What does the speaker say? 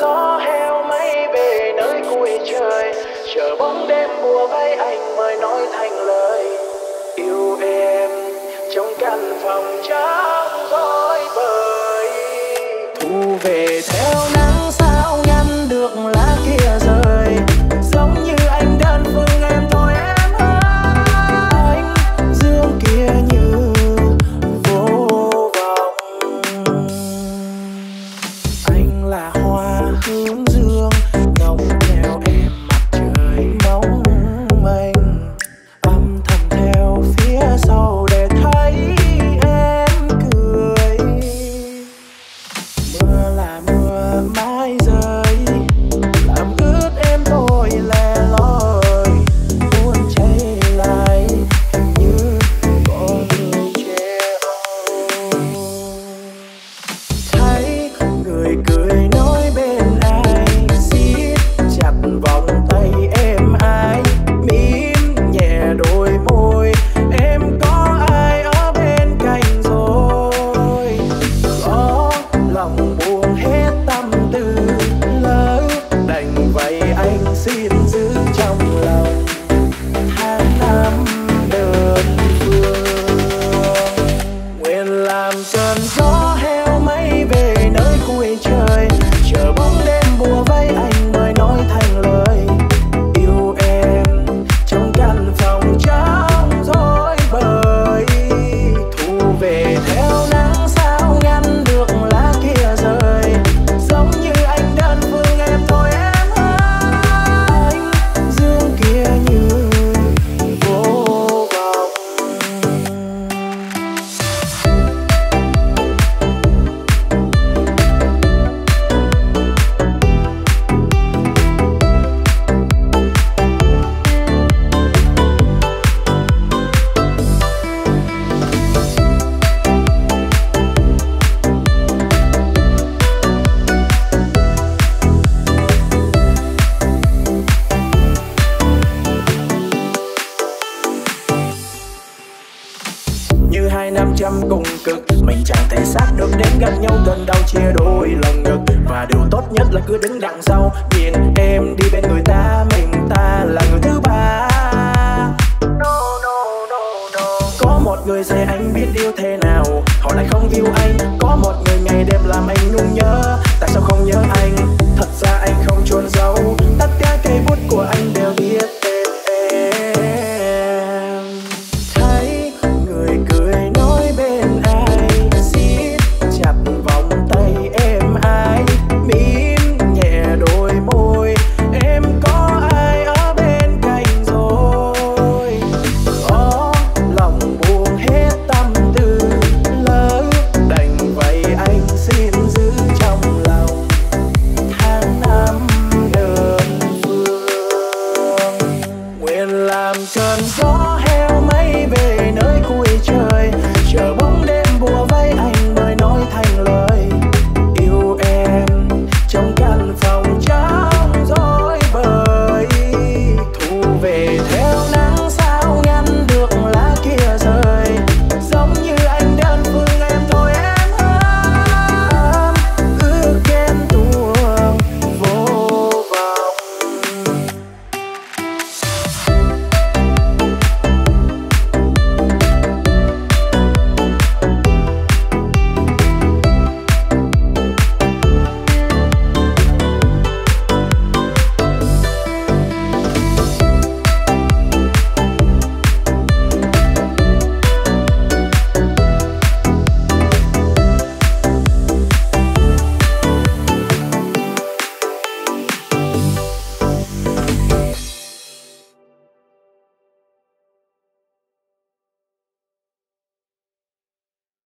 gió heo mây về nơi cuối trời. Chờ bóng đêm mùa vây anh mới nói thành lời. Yêu em, trong căn phòng trắng rối bời. Thu về thế hai năm trăm cùng cực. Mình chẳng thể sát được đến gần nhau gần đau chia đôi lần ngực và điều tốt nhất là cứ đứng đằng sau nhìn em đi bên người ta. Mình ta là người thứ ba. No, no, no. có một người dạy anh biết yêu thế nào. Họ lại không yêu anh. Có một người ngày đêm làm anh nhung nhớ. Tại sao không nhớ anh? gonna